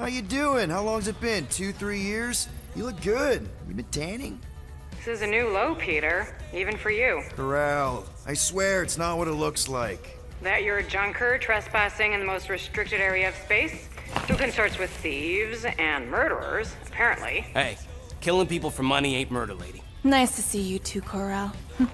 How you doing? How long's it been? Two, three years? You look good. You been tanning? This is a new low, Peter. Even for you. Ko-Rel. I swear it's not what it looks like. That you're a junker trespassing in the most restricted area of space? Who consorts with thieves and murderers, apparently. Hey, killing people for money ain't murder, lady. Nice to see you too, Ko-Rel.